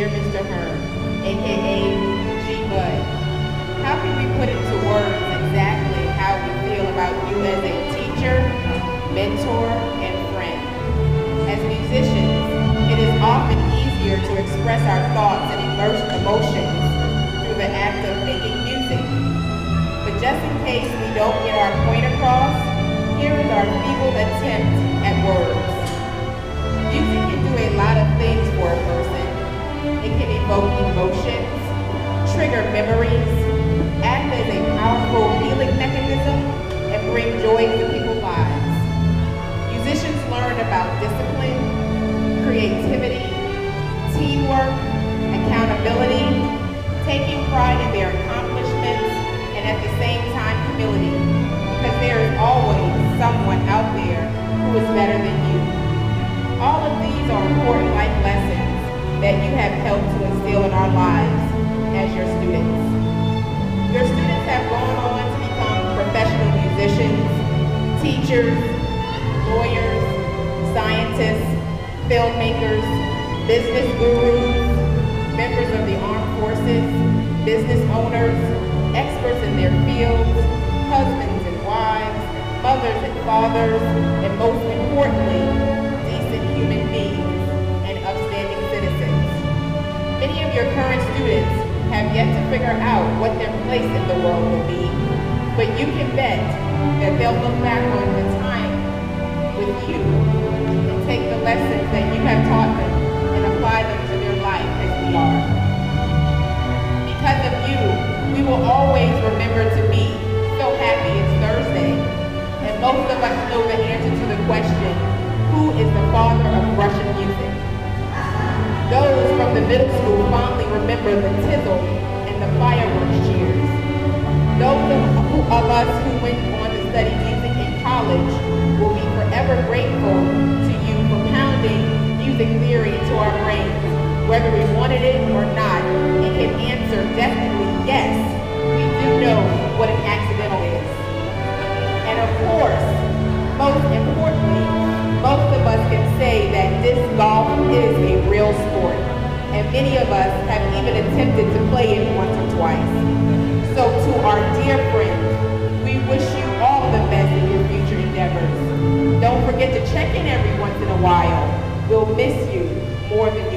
Dear Mr. Hearne, aka G Bud, how can we put into words exactly how we feel about you as a teacher, mentor, and friend? As musicians, it is often easier to express our thoughts and emotions through the act of making music. But just in case we don't get our point across, here is our feeble attempt at words. Music can do a lot of things for person. It can evoke emotions, trigger memories, act as a powerful healing mechanism, and bring joy to people's lives. Musicians learn about discipline, creativity, teamwork, accountability, taking pride in their accomplishments, and at the same time humility, because there is always teachers, lawyers, scientists, filmmakers, business gurus, members of the armed forces, business owners, experts in their fields, husbands and wives, mothers and fathers, and most importantly, decent human beings and upstanding citizens. Many of your current students have yet to figure out what their place in the world will be, but you can bet that they'll look back on the time with you and take the lessons that you have taught them and apply them to their life as we are. Because of you, we will always remember to be so happy it's Thursday, and most of us know the answer to the question, who is the father of Russian music? Those from the middle school fondly remember the tizzle and the fireworks cheers. Those of, of us who went on to study music in college will be forever grateful to you for pounding music theory into our brains, whether we wanted it or not, and can answer definitely yes, we do know what an accidental is. And of course, most importantly, most of us can say that disc golf is a real sport, and many of us have even attempted to play it once or twice. So to our dear friends, to check in every once in a while. We'll miss you more than